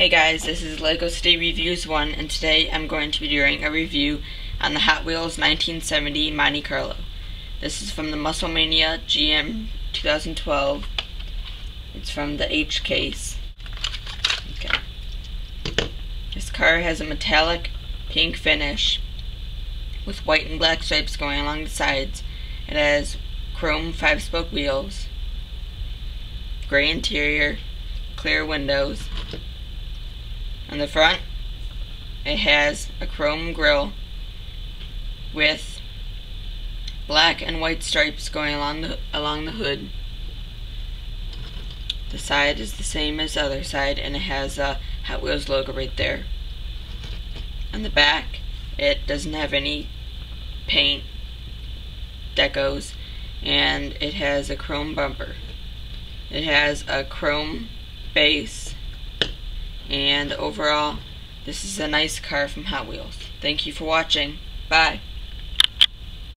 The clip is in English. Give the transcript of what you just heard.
Hey guys, this is LEGO City Reviews 1 and today I'm going to be doing a review on the Hot Wheels 1970 Monte Carlo. This is from the Musclemania GM 2012. It's from the H case. Okay. This car has a metallic pink finish with white and black stripes going along the sides. It has chrome five-spoke wheels, gray interior, clear windows, on the front, it has a chrome grille with black and white stripes going along the along the hood. The side is the same as the other side and it has a Hot Wheels logo right there. On the back, it doesn't have any paint decos and it has a chrome bumper. It has a chrome base and overall, this is a nice car from Hot Wheels. Thank you for watching. Bye.